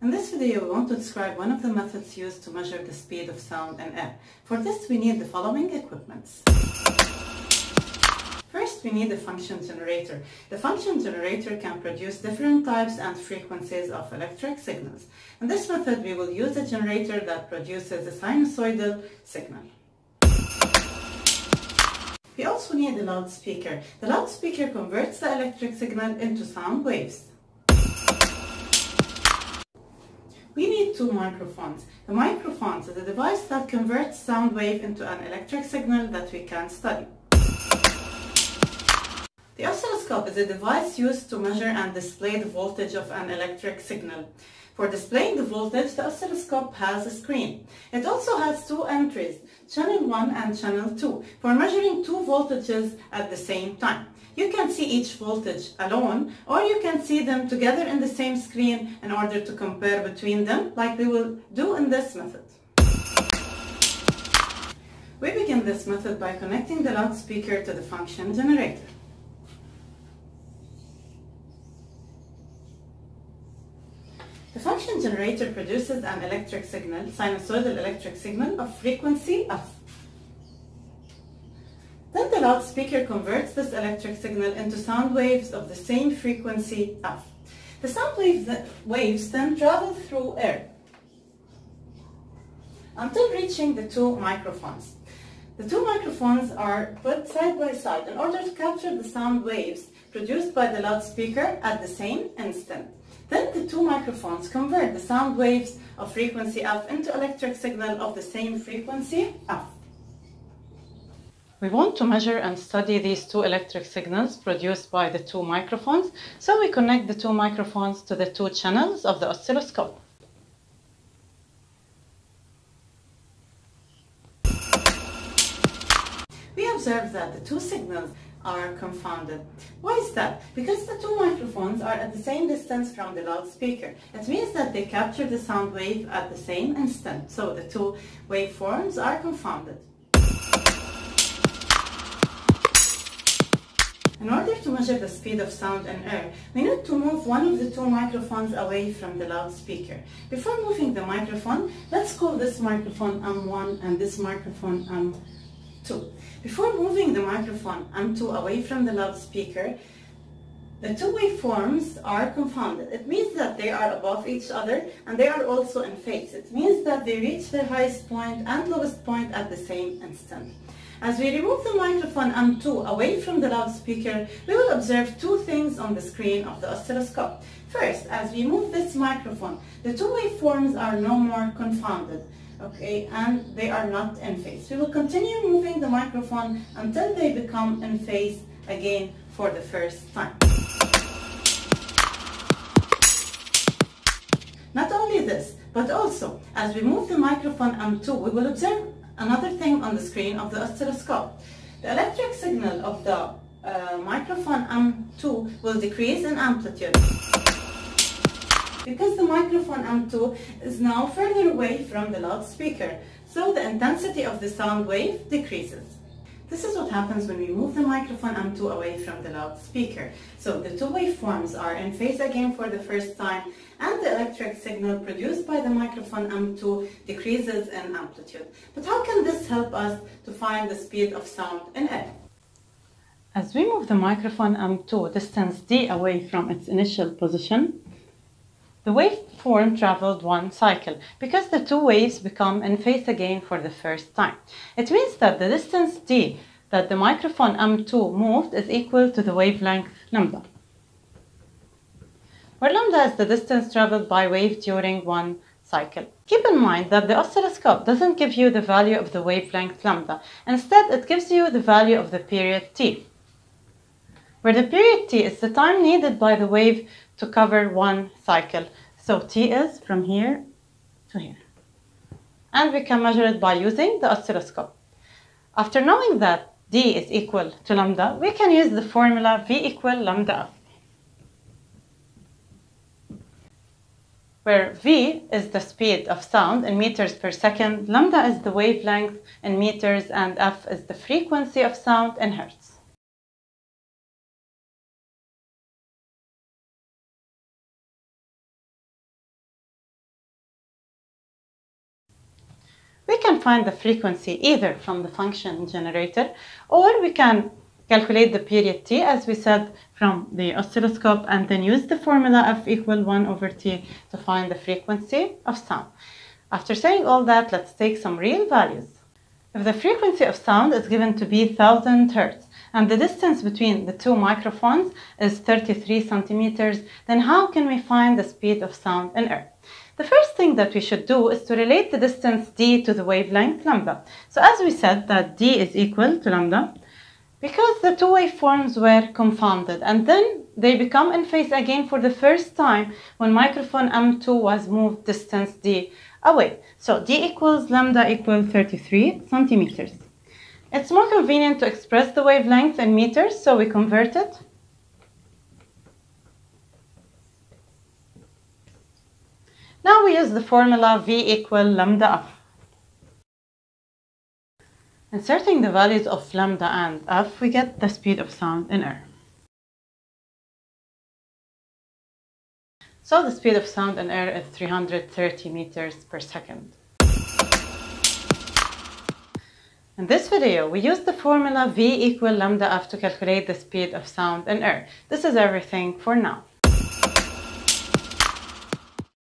In this video, we want to describe one of the methods used to measure the speed of sound in air. For this, we need the following equipments. First, we need a function generator. The function generator can produce different types and frequencies of electric signals. In this method, we will use a generator that produces a sinusoidal signal. We also need a loudspeaker. The loudspeaker converts the electric signal into sound waves. We need two microphones. The microphones are the device that converts sound wave into an electric signal that we can study. The oscilloscope is a device used to measure and display the voltage of an electric signal. For displaying the voltage, the oscilloscope has a screen. It also has two entries, channel 1 and channel 2, for measuring two voltages at the same time. You can see each voltage alone, or you can see them together in the same screen in order to compare between them, like we will do in this method. We begin this method by connecting the loudspeaker to the function generator. The function generator produces an electric signal, sinusoidal electric signal of frequency f. Loudspeaker converts this electric signal into sound waves of the same frequency f. The sound waves, waves then travel through air until reaching the two microphones. The two microphones are put side by side in order to capture the sound waves produced by the loudspeaker at the same instant. Then the two microphones convert the sound waves of frequency f into electric signal of the same frequency f. We want to measure and study these two electric signals produced by the two microphones, so we connect the two microphones to the two channels of the oscilloscope. We observe that the two signals are confounded. Why is that? Because the two microphones are at the same distance from the loudspeaker. It means that they capture the sound wave at the same instant, so the two waveforms are confounded. Measure the speed of sound in air, we need to move one of the two microphones away from the loudspeaker. Before moving the microphone, let's call this microphone M1 and this microphone M2. Before moving the microphone M2 away from the loudspeaker, the two waveforms are confounded. It means that they are above each other and they are also in phase. It means that they reach their highest point and lowest point at the same instant. As we remove the microphone M2 away from the loudspeaker, we will observe two things on the screen of the oscilloscope. First, as we move this microphone, the two waveforms are no more confounded, okay, and they are not in phase. We will continue moving the microphone until they become in phase again for the first time. Not only this, but also, as we move the microphone M2, we will observe another thing on the screen of the oscilloscope. The electric signal of the uh, microphone M2 will decrease in amplitude because the microphone M2 is now further away from the loudspeaker, so the intensity of the sound wave decreases. This is what happens when we move the microphone M2 away from the loudspeaker. So the two waveforms are in phase again for the first time and the electric signal produced by the microphone M2 decreases in amplitude. But how can this help us to find the speed of sound in air? As we move the microphone M2 distance d away from its initial position, the waveform traveled one cycle because the two waves become in phase again for the first time. It means that the distance d that the microphone M2 moved is equal to the wavelength lambda, where lambda is the distance traveled by wave during one cycle. Keep in mind that the oscilloscope doesn't give you the value of the wavelength lambda. Instead, it gives you the value of the period t, where the period t is the time needed by the wave to cover one cycle. So t is from here to here. And we can measure it by using the oscilloscope. After knowing that d is equal to lambda, we can use the formula v equal lambda where v is the speed of sound in meters per second, lambda is the wavelength in meters, and f is the frequency of sound in hertz. We can find the frequency either from the function generator or we can calculate the period t as we said from the oscilloscope and then use the formula f equal 1 over t to find the frequency of sound. After saying all that, let's take some real values. If the frequency of sound is given to be 1000 hertz and the distance between the two microphones is 33 centimeters, then how can we find the speed of sound in air? The first thing that we should do is to relate the distance d to the wavelength lambda. So as we said that d is equal to lambda because the two waveforms were confounded and then they become in phase again for the first time when microphone M2 was moved distance d away. So d equals lambda equals 33 centimeters. It's more convenient to express the wavelength in meters, so we convert it. Now we use the formula V equal lambda f. Inserting the values of lambda and f, we get the speed of sound in air. So the speed of sound in air is 330 meters per second. In this video, we use the formula V equal lambda f to calculate the speed of sound in air. This is everything for now.